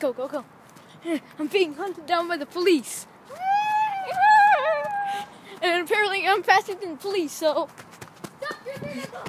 Go, go, go. I'm being hunted down by the police. And apparently I'm faster than the police, so. Stop your vehicle!